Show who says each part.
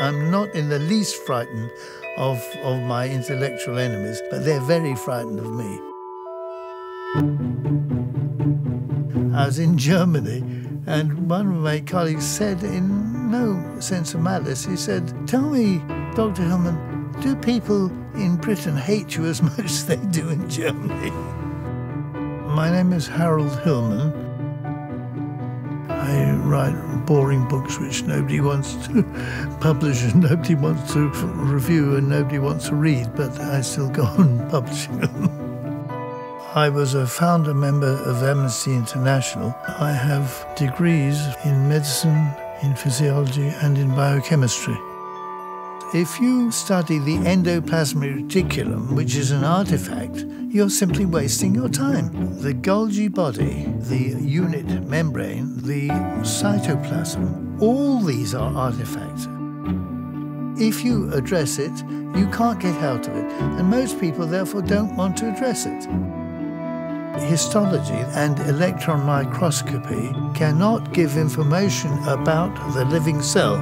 Speaker 1: I'm not in the least frightened of, of my intellectual enemies, but they're very frightened of me. I was in Germany, and one of my colleagues said, in no sense of malice, he said, Tell me, Dr. Hillman, do people in Britain hate you as much as they do in Germany? My name is Harold Hillman. I write boring books which nobody wants to publish and nobody wants to review and nobody wants to read, but I still go on publishing them. I was a founder member of Amnesty International. I have degrees in medicine, in physiology, and in biochemistry. If you study the endoplasmic reticulum, which is an artifact, you're simply wasting your time. The Golgi body, the unit membrane, the cytoplasm, all these are artifacts. If you address it, you can't get out of it, and most people therefore don't want to address it. Histology and electron microscopy cannot give information about the living cell